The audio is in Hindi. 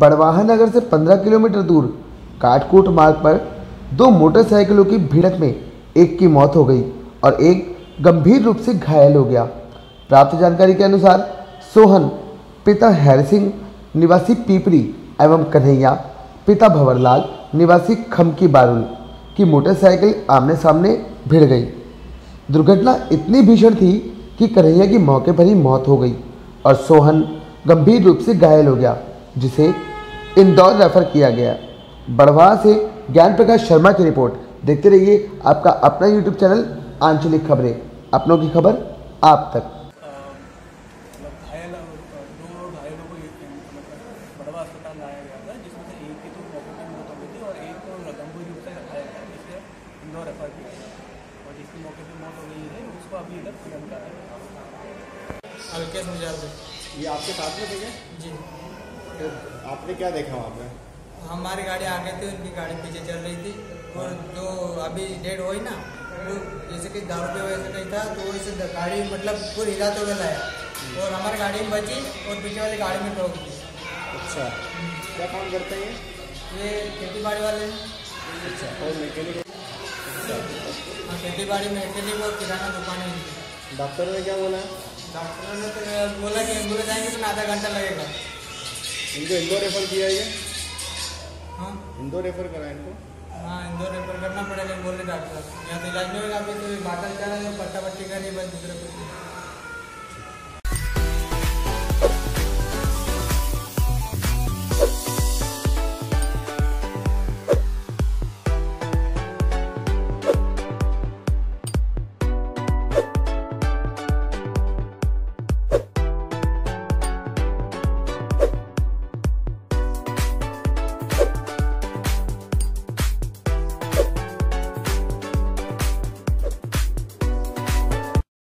बड़वाहा नगर से 15 किलोमीटर दूर काटकूट मार्ग पर दो मोटरसाइकिलों की भिड़ंत में एक की मौत हो गई और एक गंभीर रूप से घायल हो गया। प्राप्त जानकारी के अनुसार सोहन, पिता हैर सिंह निवासी पीपरी एवं कन्हैया, पिता भंवरलाल, निवासी खमकी बारुल की मोटरसाइकिल आमने सामने भिड़ गई। दुर्घटना इतनी भीषण थी कि कन्हैया की मौके पर ही मौत हो गई और सोहन गंभीर रूप से घायल हो गया, जिसे इंदौर रेफर किया गया। बड़वा से ज्ञान प्रकाश शर्मा की रिपोर्ट। देखते रहिए आपका अपना यूट्यूब चैनल आंचलिक खबरें। अपनों की खबर आप तक। इंदौर रेफर किया गया और जिसकी मौके मौत हो गई है उसको अभी इधर कर रहे हैं ये आपके साथ में थे क्या? जी। तो आपने क्या देखा वहाँ पे? हमारी गाड़ी आगे थी उनकी गाड़ी पीछे चल रही थी। और जो अभी डेड हुई ना वो जैसे कि दारू की वजह से नहीं था तो इसे गाड़ी मतलब पूरी हिलाते हुए लाया और हमारी गाड़ी में बची और पीछे वाली गाड़ी में ठोक दी। अच्छा। क्या काम करते हैं ये? खेती बाड़ी वाले हैं। अच्छा और मैकेनिक हाँ खेती बाड़ी मैकेनिक और किराना दुकान है। डॉक्टर ने क्या बोला? डॉक्टर ने तो बोला कि एंबुलेंस आएँगे तो आधा घंटा लगेगा। इनको इंदौर रेफर किया ये? हाँ? इंदौर रेफर करा इनको। हाँ इंदौर रेफर करना पड़ेगा बोले डॉक्टर यहाँ तो इलाज नहीं होगा अभी तो है पट्टा पट्टी का नहीं बस दूसरे कुछ।